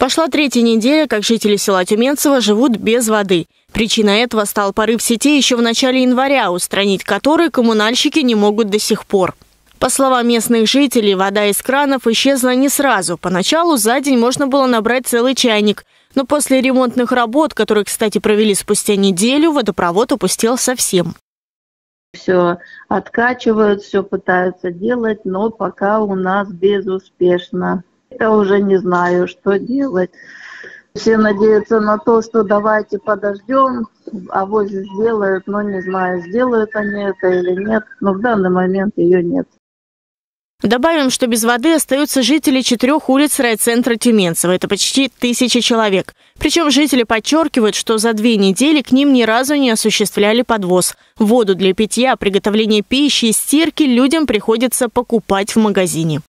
Пошла третья неделя, как жители села Тюменцево живут без воды. Причина этого стал порыв сетей еще в начале января, устранить который коммунальщики не могут до сих пор. По словам местных жителей, вода из кранов исчезла не сразу. Поначалу за день можно было набрать целый чайник. Но после ремонтных работ, которые, кстати, провели спустя неделю, водопровод опустел совсем. Все откачивают, все пытаются делать, но пока у нас безуспешно. Я уже не знаю, что делать. Все надеются на то, что давайте подождем, а вот сделают, но не знаю, сделают они это или нет, но в данный момент ее нет. Добавим, что без воды остаются жители четырех улиц райцентра Тюменцева. Это почти тысяча человек. Причем жители подчеркивают, что за две недели к ним ни разу не осуществляли подвоз. Воду для питья, приготовления пищи и стирки людям приходится покупать в магазине.